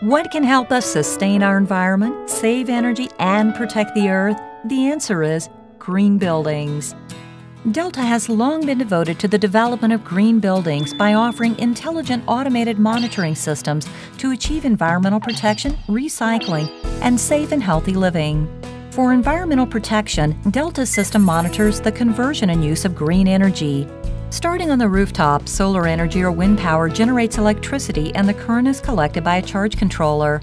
What can help us sustain our environment, save energy, and protect the earth? The answer is green buildings. Delta has long been devoted to the development of green buildings by offering intelligent automated monitoring systems to achieve environmental protection, recycling, and safe and healthy living. For environmental protection, Delta's system monitors the conversion and use of green energy. Starting on the rooftop, solar energy or wind power generates electricity and the current is collected by a charge controller.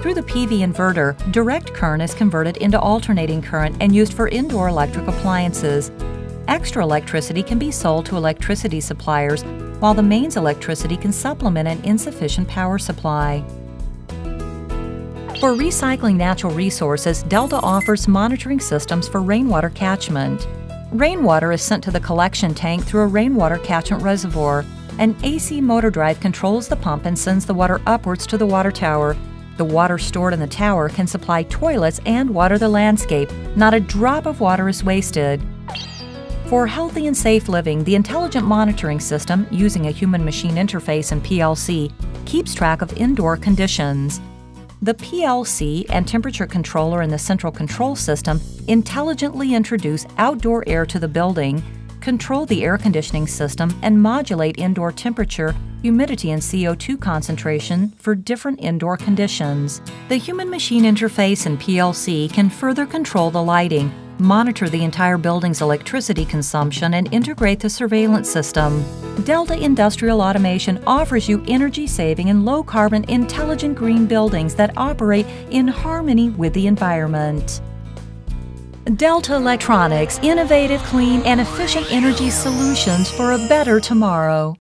Through the PV inverter, direct current is converted into alternating current and used for indoor electric appliances. Extra electricity can be sold to electricity suppliers, while the mains electricity can supplement an insufficient power supply. For recycling natural resources, Delta offers monitoring systems for rainwater catchment. Rainwater is sent to the collection tank through a rainwater catchment reservoir. An AC motor drive controls the pump and sends the water upwards to the water tower. The water stored in the tower can supply toilets and water the landscape. Not a drop of water is wasted. For healthy and safe living, the intelligent monitoring system, using a human machine interface and PLC, keeps track of indoor conditions. The PLC and temperature controller in the central control system intelligently introduce outdoor air to the building, control the air conditioning system, and modulate indoor temperature, humidity, and CO2 concentration for different indoor conditions. The human machine interface and PLC can further control the lighting, monitor the entire building's electricity consumption, and integrate the surveillance system. Delta Industrial Automation offers you energy saving and low carbon intelligent green buildings that operate in harmony with the environment. Delta Electronics, innovative, clean, and efficient energy solutions for a better tomorrow.